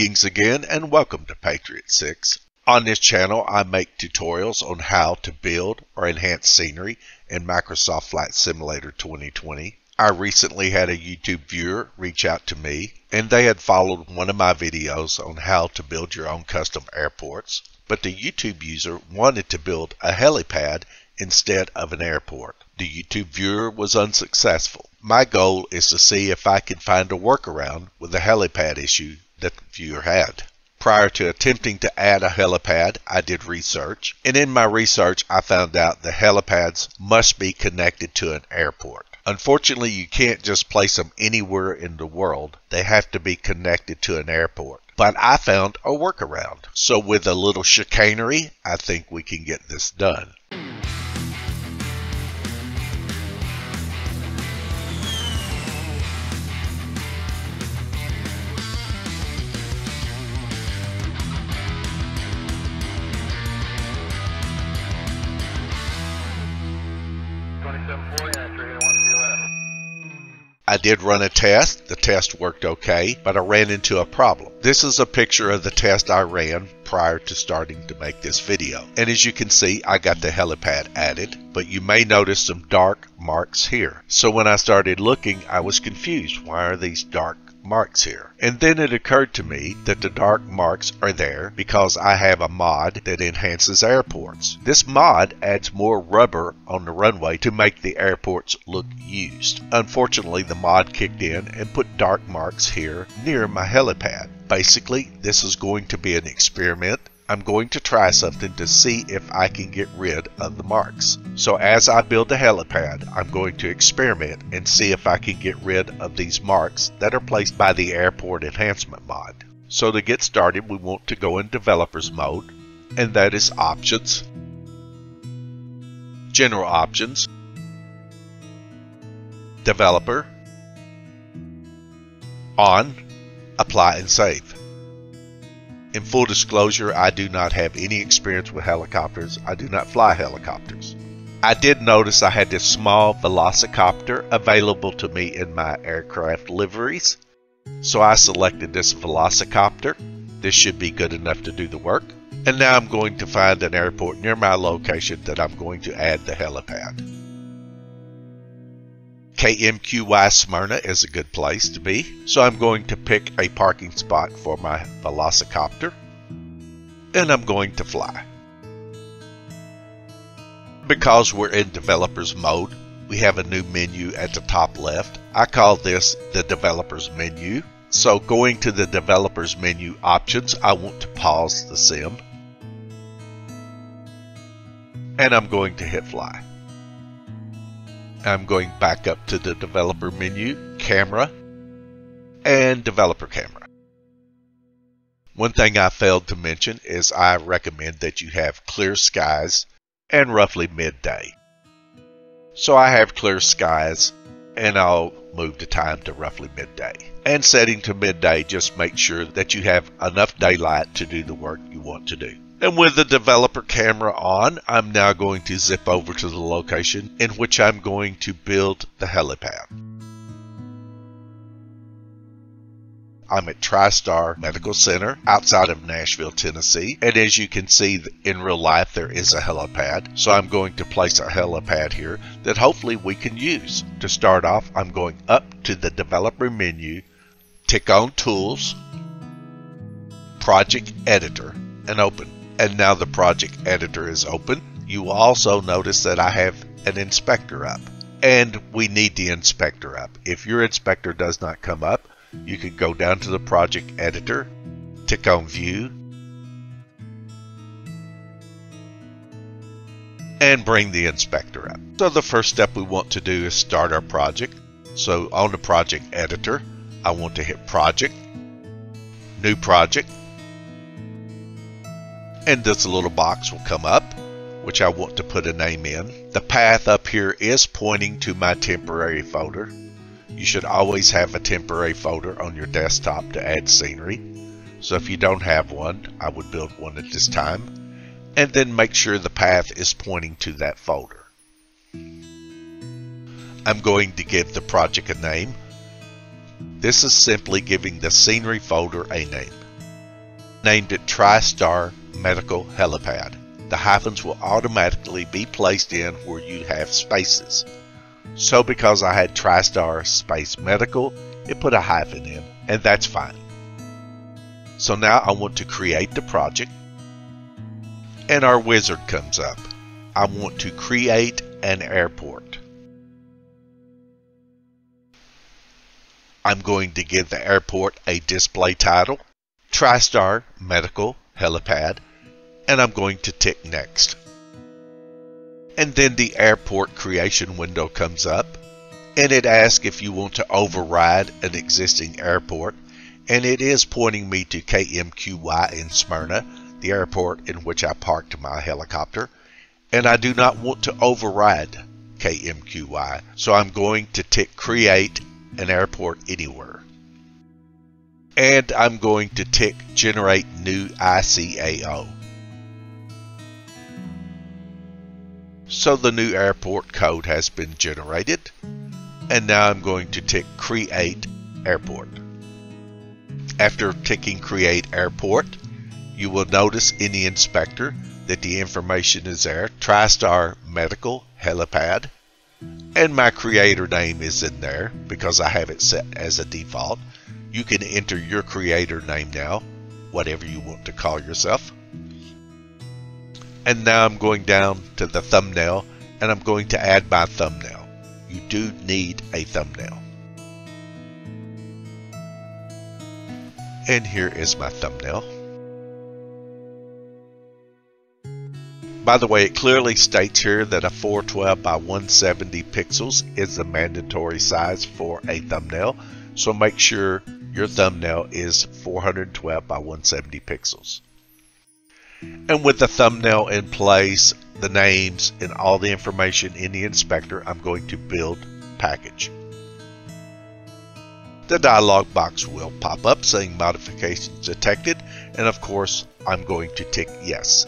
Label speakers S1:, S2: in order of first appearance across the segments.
S1: Greetings again and welcome to Patriot 6. On this channel I make tutorials on how to build or enhance scenery in Microsoft Flight Simulator 2020. I recently had a YouTube viewer reach out to me and they had followed one of my videos on how to build your own custom airports, but the YouTube user wanted to build a helipad instead of an airport. The YouTube viewer was unsuccessful. My goal is to see if I can find a workaround with the helipad issue that the viewer had. Prior to attempting to add a helipad, I did research, and in my research I found out the helipads must be connected to an airport. Unfortunately, you can't just place them anywhere in the world. They have to be connected to an airport. But I found a workaround. So with a little chicanery, I think we can get this done. I did run a test. The test worked okay, but I ran into a problem. This is a picture of the test I ran prior to starting to make this video. And as you can see, I got the helipad added, but you may notice some dark marks here. So when I started looking, I was confused. Why are these dark marks here. And then it occurred to me that the dark marks are there because I have a mod that enhances airports. This mod adds more rubber on the runway to make the airports look used. Unfortunately, the mod kicked in and put dark marks here near my helipad. Basically, this is going to be an experiment I'm going to try something to see if I can get rid of the marks. So as I build the helipad, I'm going to experiment and see if I can get rid of these marks that are placed by the airport enhancement mod. So to get started, we want to go in developers mode, and that is options, general options, developer, on, apply and save. In full disclosure, I do not have any experience with helicopters. I do not fly helicopters. I did notice I had this small Velocicopter available to me in my aircraft liveries. So I selected this Velocicopter. This should be good enough to do the work. And now I'm going to find an airport near my location that I'm going to add the helipad. KMQY Smyrna is a good place to be, so I'm going to pick a parking spot for my Velocicopter, and I'm going to fly. Because we're in developers mode, we have a new menu at the top left. I call this the developers menu. So going to the developers menu options, I want to pause the sim. And I'm going to hit fly. I'm going back up to the developer menu, camera, and developer camera. One thing I failed to mention is I recommend that you have clear skies and roughly midday. So I have clear skies and I'll move the time to roughly midday. And setting to midday, just make sure that you have enough daylight to do the work you want to do. And with the developer camera on, I'm now going to zip over to the location in which I'm going to build the helipad. I'm at TriStar Medical Center outside of Nashville, Tennessee. And as you can see in real life, there is a helipad. So I'm going to place a helipad here that hopefully we can use. To start off, I'm going up to the developer menu, tick on Tools, Project Editor, and open and now the project editor is open. You will also notice that I have an inspector up and we need the inspector up. If your inspector does not come up, you can go down to the project editor, tick on view, and bring the inspector up. So the first step we want to do is start our project. So on the project editor, I want to hit project, new project, and this little box will come up which I want to put a name in. The path up here is pointing to my temporary folder. You should always have a temporary folder on your desktop to add scenery. So if you don't have one, I would build one at this time. And then make sure the path is pointing to that folder. I'm going to give the project a name. This is simply giving the scenery folder a name. named it TriStar Medical Helipad. The hyphens will automatically be placed in where you have spaces. So because I had TriStar Space Medical, it put a hyphen in, and that's fine. So now I want to create the project, and our wizard comes up. I want to create an airport. I'm going to give the airport a display title, TriStar Medical Helipad, and I'm going to tick Next. And then the airport creation window comes up, and it asks if you want to override an existing airport, and it is pointing me to KMQY in Smyrna, the airport in which I parked my helicopter, and I do not want to override KMQY, so I'm going to tick Create an Airport Anywhere. And I'm going to tick Generate New ICAO. So the new airport code has been generated, and now I'm going to tick Create Airport. After ticking Create Airport, you will notice in the inspector that the information is there TriStar Medical Helipad, and my creator name is in there because I have it set as a default. You can enter your creator name now, whatever you want to call yourself. And now I'm going down to the thumbnail and I'm going to add my thumbnail. You do need a thumbnail. And here is my thumbnail. By the way, it clearly states here that a 412 by 170 pixels is the mandatory size for a thumbnail. So make sure your thumbnail is 412 by 170 pixels. And with the thumbnail in place, the names, and all the information in the inspector, I'm going to build package. The dialog box will pop up saying modifications detected, and of course, I'm going to tick yes.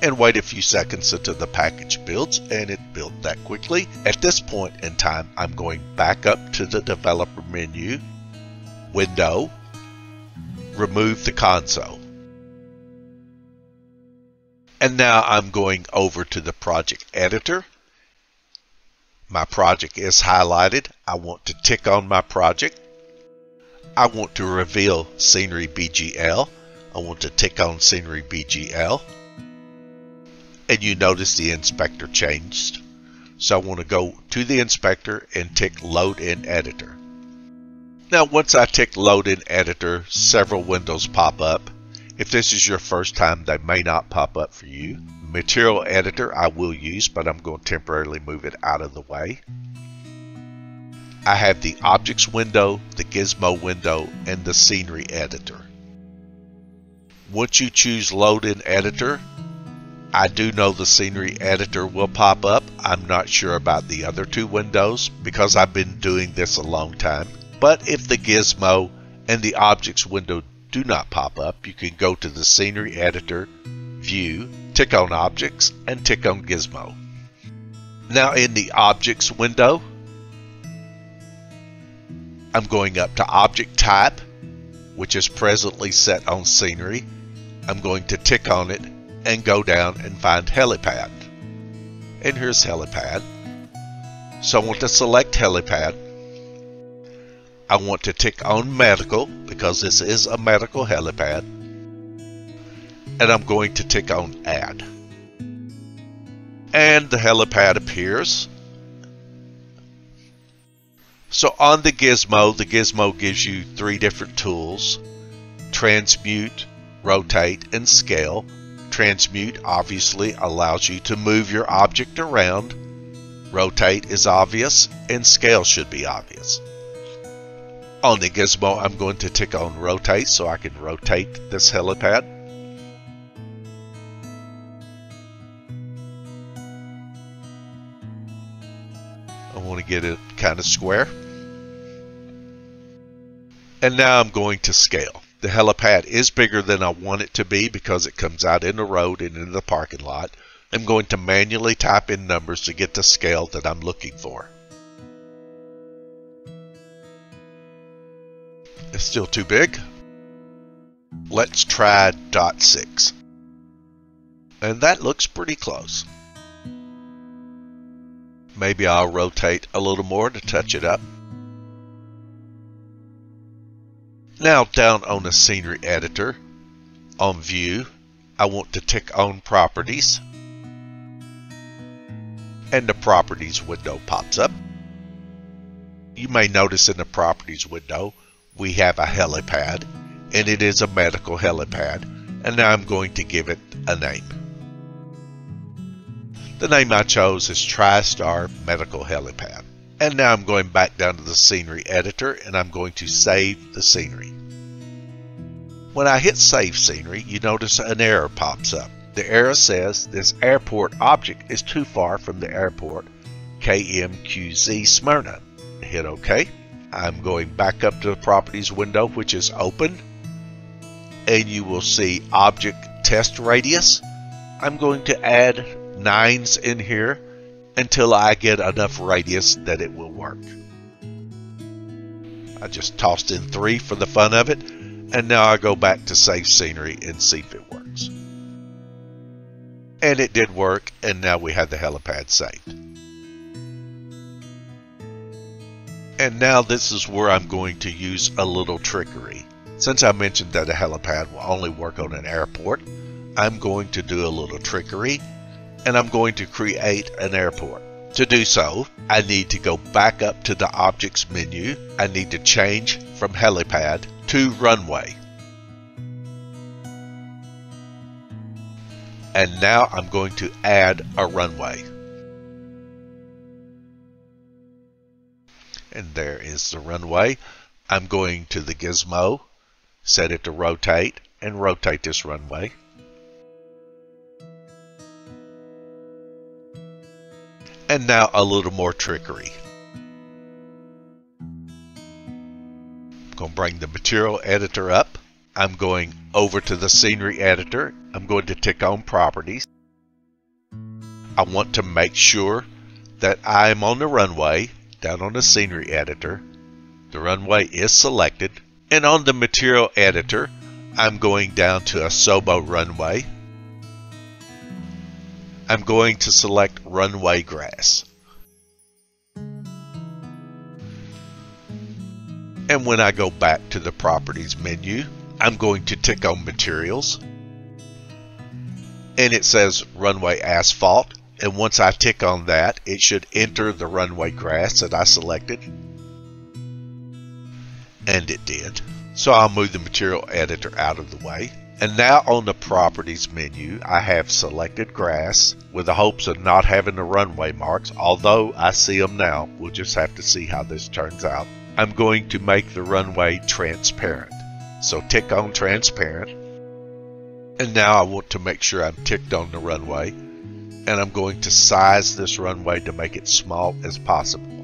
S1: And wait a few seconds until the package builds, and it built that quickly. At this point in time, I'm going back up to the developer menu, window, remove the console. And now I'm going over to the project editor my project is highlighted. I want to tick on my project. I want to reveal Scenery BGL. I want to tick on Scenery BGL. And you notice the inspector changed. So I want to go to the inspector and tick Load in Editor. Now once I tick Load in Editor, several windows pop up. If this is your first time, they may not pop up for you material editor I will use, but I'm going to temporarily move it out of the way. I have the objects window, the gizmo window, and the scenery editor. Once you choose load in editor, I do know the scenery editor will pop up. I'm not sure about the other two windows because I've been doing this a long time. But if the gizmo and the objects window do not pop up, you can go to the scenery editor, view, tick on Objects, and tick on Gizmo. Now in the Objects window, I'm going up to Object Type, which is presently set on Scenery. I'm going to tick on it and go down and find Helipad. And here's Helipad. So I want to select Helipad. I want to tick on Medical because this is a medical helipad and I'm going to tick on add. And the helipad appears. So on the gizmo, the gizmo gives you three different tools. Transmute, rotate, and scale. Transmute obviously allows you to move your object around. Rotate is obvious, and scale should be obvious. On the gizmo, I'm going to tick on rotate so I can rotate this helipad. I want to get it kind of square. And now I'm going to scale. The helipad is bigger than I want it to be because it comes out in the road and in the parking lot. I'm going to manually type in numbers to get the scale that I'm looking for. It's still too big. Let's try dot 6. And that looks pretty close. Maybe I'll rotate a little more to touch it up. Now down on the scenery editor, on view, I want to tick on properties. And the properties window pops up. You may notice in the properties window, we have a helipad, and it is a medical helipad, and now I'm going to give it a name. The name I chose is TriStar Medical Helipad. And now I'm going back down to the scenery editor and I'm going to save the scenery. When I hit save scenery, you notice an error pops up. The error says this airport object is too far from the airport KMQZ Smyrna. Hit OK. I'm going back up to the properties window which is open and you will see object test radius. I'm going to add nines in here until I get enough radius that it will work. I just tossed in three for the fun of it, and now I go back to save scenery and see if it works. And it did work, and now we have the helipad saved. And now this is where I'm going to use a little trickery. Since I mentioned that a helipad will only work on an airport, I'm going to do a little trickery and I'm going to create an airport. To do so, I need to go back up to the Objects menu. I need to change from helipad to runway. And now I'm going to add a runway. And there is the runway. I'm going to the gizmo, set it to rotate, and rotate this runway. And now a little more trickery. I'm going to bring the material editor up. I'm going over to the scenery editor. I'm going to tick on properties. I want to make sure that I'm on the runway down on the scenery editor. The runway is selected. And on the material editor, I'm going down to Asobo runway I'm going to select runway grass. And when I go back to the properties menu, I'm going to tick on materials. And it says runway asphalt. And once I tick on that, it should enter the runway grass that I selected. And it did. So I'll move the material editor out of the way. And now on the properties menu, I have selected grass with the hopes of not having the runway marks, although I see them now. We'll just have to see how this turns out. I'm going to make the runway transparent. So tick on transparent. And now I want to make sure I'm ticked on the runway. And I'm going to size this runway to make it small as possible.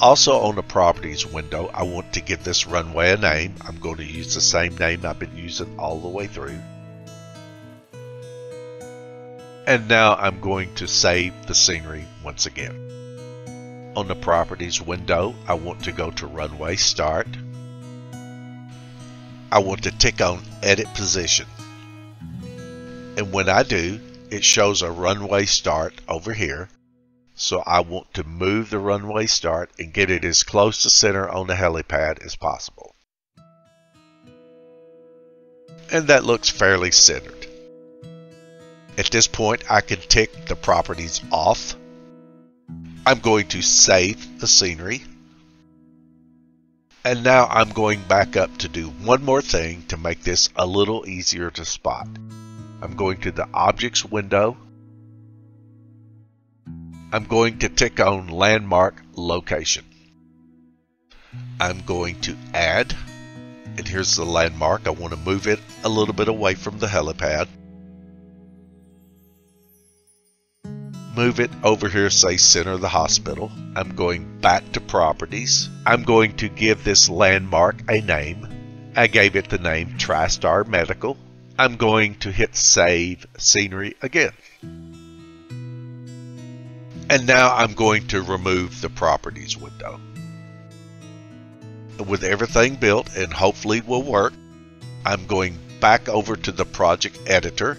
S1: Also on the properties window, I want to give this runway a name. I'm going to use the same name I've been using all the way through. And now I'm going to save the scenery once again. On the properties window, I want to go to runway start. I want to tick on edit position. And when I do, it shows a runway start over here so I want to move the runway start and get it as close to center on the helipad as possible. And that looks fairly centered. At this point I can tick the properties off. I'm going to save the scenery. And now I'm going back up to do one more thing to make this a little easier to spot. I'm going to the Objects window I'm going to tick on landmark location. I'm going to add, and here's the landmark. I want to move it a little bit away from the helipad. Move it over here, say center of the hospital. I'm going back to properties. I'm going to give this landmark a name. I gave it the name TriStar Medical. I'm going to hit Save Scenery again. And now I'm going to remove the Properties window. With everything built and hopefully will work, I'm going back over to the project editor,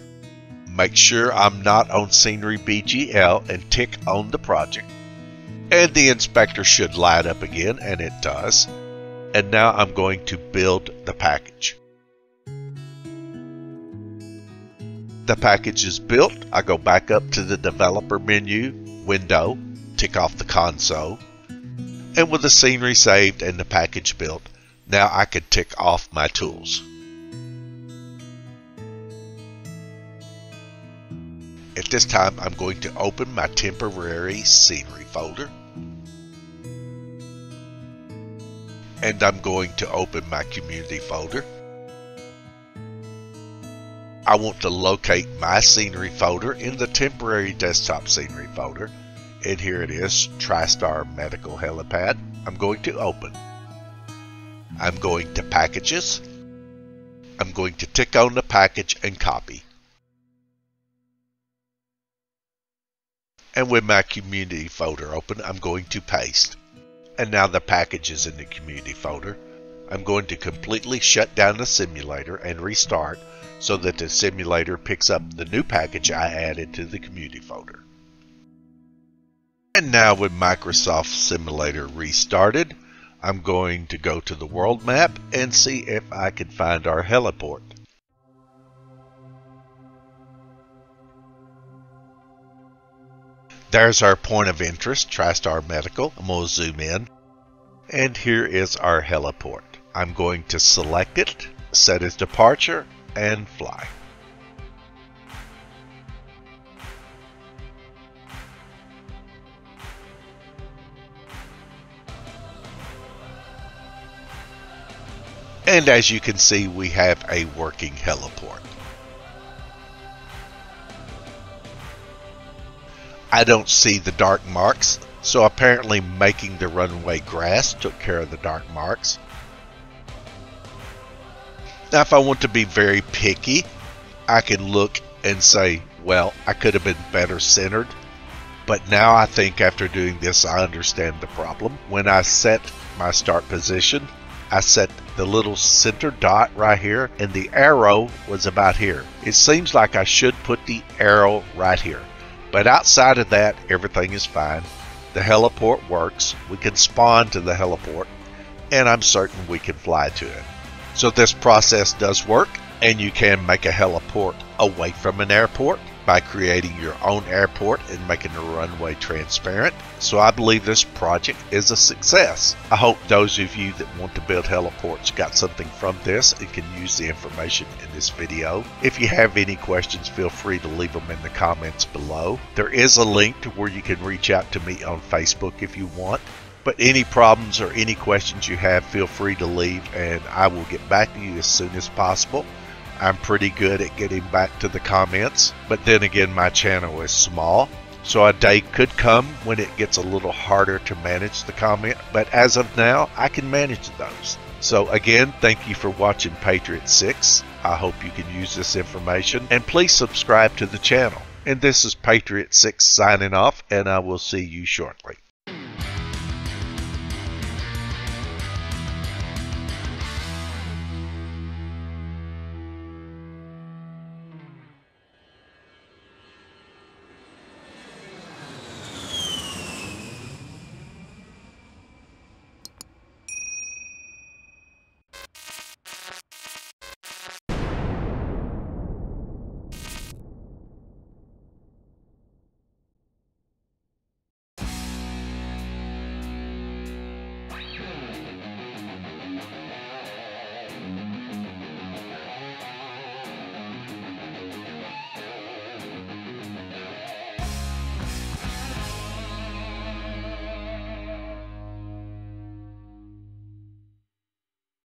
S1: make sure I'm not on Scenery BGL and tick on the project. And the inspector should light up again, and it does. And now I'm going to build the package. The package is built. I go back up to the developer menu window, tick off the console, and with the scenery saved and the package built, now I could tick off my tools. At this time, I'm going to open my temporary scenery folder. And I'm going to open my community folder. I want to locate my scenery folder in the temporary desktop scenery folder. And here it is, TriStar Medical Helipad. I'm going to open. I'm going to Packages. I'm going to tick on the package and copy. And with my community folder open, I'm going to paste. And now the package is in the community folder. I'm going to completely shut down the simulator and restart so that the simulator picks up the new package I added to the community folder. And now with Microsoft Simulator restarted, I'm going to go to the world map and see if I can find our heliport. There's our point of interest, TriStar Medical. I'm going to zoom in. And here is our heliport. I'm going to select it, set its departure, and fly. And as you can see, we have a working heliport. I don't see the dark marks, so apparently making the runway grass took care of the dark marks. Now, if I want to be very picky, I can look and say, well, I could have been better centered. But now I think after doing this, I understand the problem. When I set my start position, I set the little center dot right here, and the arrow was about here. It seems like I should put the arrow right here. But outside of that, everything is fine. The heliport works. We can spawn to the heliport, and I'm certain we can fly to it. So this process does work, and you can make a heliport away from an airport by creating your own airport and making the runway transparent. So I believe this project is a success. I hope those of you that want to build heliports got something from this and can use the information in this video. If you have any questions, feel free to leave them in the comments below. There is a link to where you can reach out to me on Facebook if you want. But any problems or any questions you have, feel free to leave and I will get back to you as soon as possible. I'm pretty good at getting back to the comments, but then again, my channel is small. So a day could come when it gets a little harder to manage the comment, but as of now, I can manage those. So again, thank you for watching Patriot 6. I hope you can use this information and please subscribe to the channel. And this is Patriot 6 signing off and I will see you shortly.